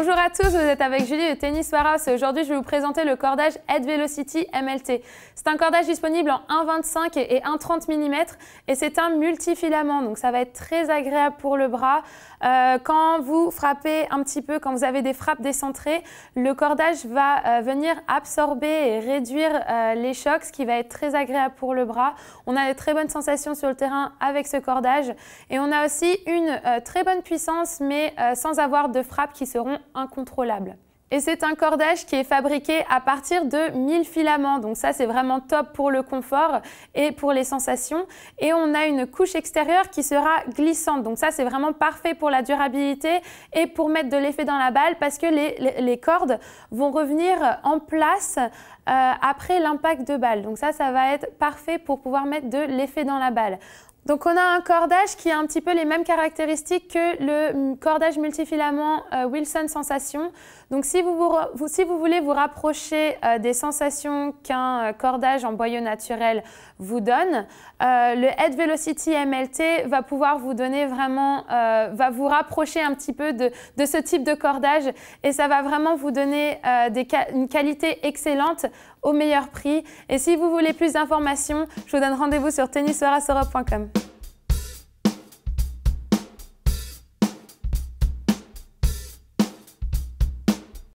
Bonjour à tous, vous êtes avec Julie de Tennis Warehouse aujourd'hui je vais vous présenter le cordage Head Velocity MLT. C'est un cordage disponible en 1,25 et 1,30 mm et c'est un multifilament donc ça va être très agréable pour le bras. Euh, quand vous frappez un petit peu, quand vous avez des frappes décentrées, le cordage va euh, venir absorber et réduire euh, les chocs, ce qui va être très agréable pour le bras. On a de très bonnes sensations sur le terrain avec ce cordage et on a aussi une très bonne puissance mais sans avoir de frappes qui seront incontrôlables. Et c'est un cordage qui est fabriqué à partir de 1000 filaments. Donc ça, c'est vraiment top pour le confort et pour les sensations. Et on a une couche extérieure qui sera glissante. Donc ça, c'est vraiment parfait pour la durabilité et pour mettre de l'effet dans la balle parce que les, cordes vont revenir en place euh, après l'impact de balle. Donc ça, ça va être parfait pour pouvoir mettre de l'effet dans la balle. Donc on a un cordage qui a un petit peu les mêmes caractéristiques que le cordage multifilament euh, Wilson Sensation. Donc si vous, voulez vous rapprocher euh, des sensations qu'un euh, cordage en boyau naturel vous donne, le Head Velocity MLT va pouvoir vous donner vraiment, va vous rapprocher un petit peu de, ce type de cordage et ça va vraiment vous donner une qualité excellente au meilleur prix. Et si vous voulez plus d'informations, je vous donne rendez-vous sur tenniswarasorope.com.